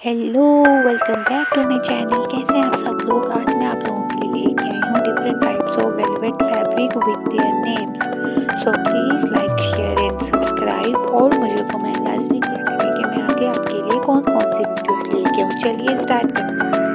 Hello welcome back to my channel कैसे हैं आप सब लोग? आज मैं आप लोगों के लिए लेके आई हूँ different types of velvet fabric with their names so please like share and subscribe और मुझे कमेंट लाजमी किया करें कि मैं आगे आपके लिए कौन कौन सी वीडियोस लेके आऊँ। चलिए स्टार्ट करते हैं।